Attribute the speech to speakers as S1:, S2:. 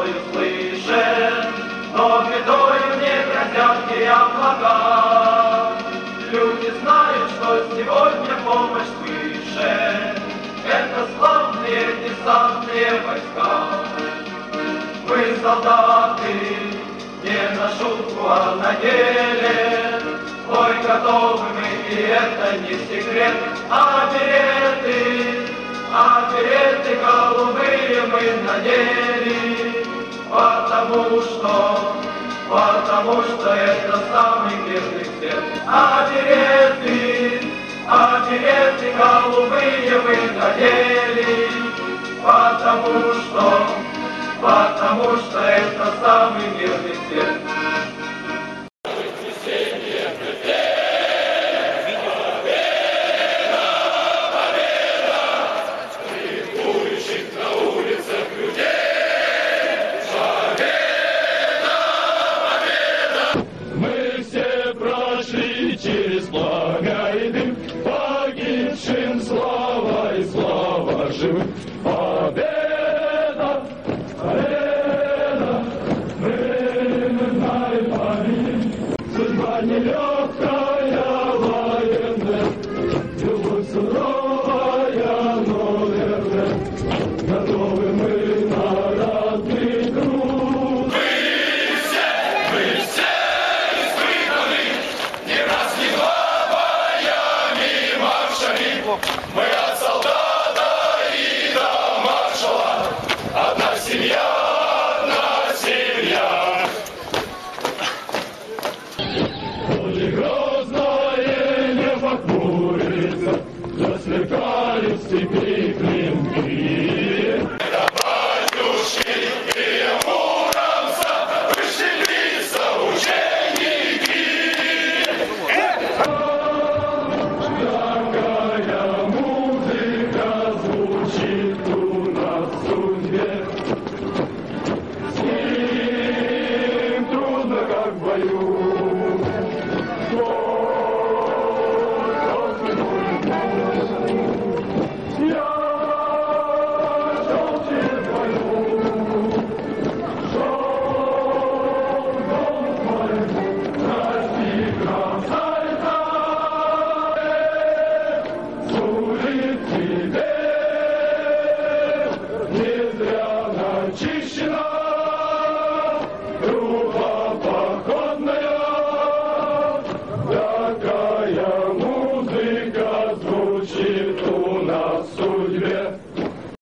S1: бедою слышен, но бедою не грозят ей облака. Люди знают, что сегодня помощь свыше, это славные десантные войска. Мы солдаты, не на шутку, а на деле, Ой, готовы мы, и это не секрет, а береты, а береты голубые мы надели потому что, потому что это самый мирный свет. А береты, а береты голубые мы надели, потому что, потому что это самый свет.
S2: Gaydim Bravo.